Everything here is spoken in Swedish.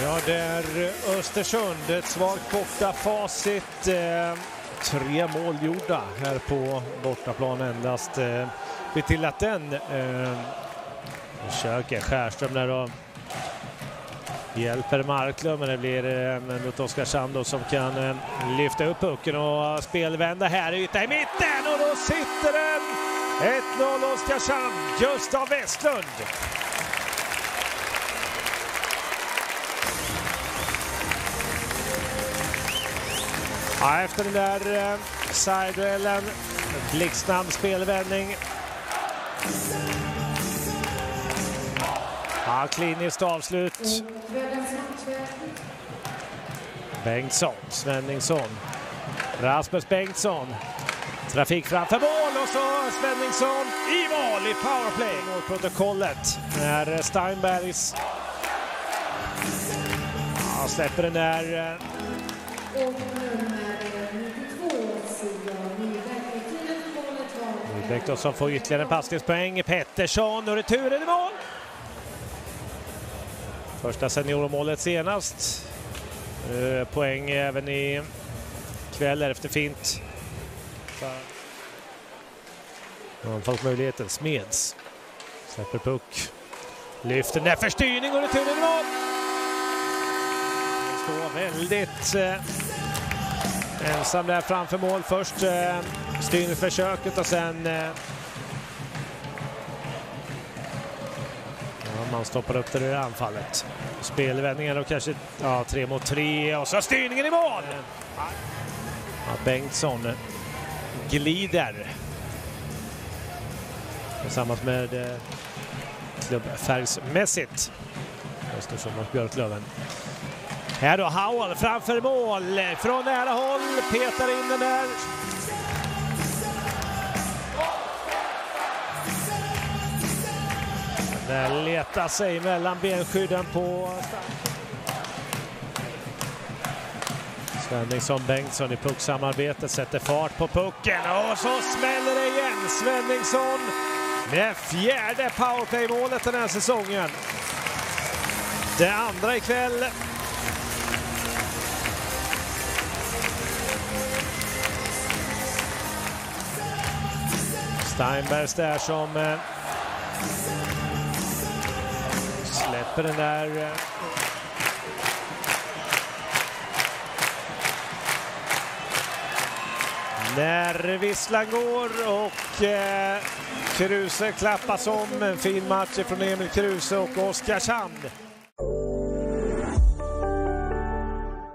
leder Östersund. Ett svagt borta facit. Eh, tre mål gjorda här på bortaplan endast. Eh, vi till att den eh, försöker Skärström där då. hjälper Marklund men det blir eh, mot Oskarshamn som kan eh, lyfta upp pucken och spelvända här. Yta i mitten och då sitter den! 1-0 Oskarshamn, Gustav Westlund. Ja, efter den där eh, sideduellen, blixtsnabb spelvändning. Ja, kliniskt avslut. Bengtsson, Svenningsson. Rasmus Bengtsson. Trafik framför mål och så Svenningsson i mål i powerplay. Målprotokollet när Steinbergs ja, släpper den där eh, Nybäck som får ytterligare en passningspoäng. Pettersson och returen i mål. Första seniormålet senast. Eh, poäng även i kväll efter fint. Anfallsmöjligheten Smeds. Släpper puck. Lyfter den där för styrning och returen i mål. Står väldigt eh, ensam där framför mål. Först eh, försöket och sen eh, ja, man stoppar upp det i anfallet. Spelvändningen och kanske ja, tre mot tre och så styrningen i mål! Ja, Bengtsson glider tillsammans med eh, klubbfärgsmässigt. Östersund och Björklöven. Här då Howell framför mål från nära håll, petar in den där. Den letar sig mellan benskydden på Svenningsson Bengtsson i pucksamarbetet sätter fart på pucken och så smäller det igen. Svenningsson med fjärde powerplay-målet den här säsongen. Det andra ikväll. Steinbergs där som eh, släpper den där eh, När visslan går och eh, Kruse klappas om. En fin match från Emil Kruse och Oskarshamn.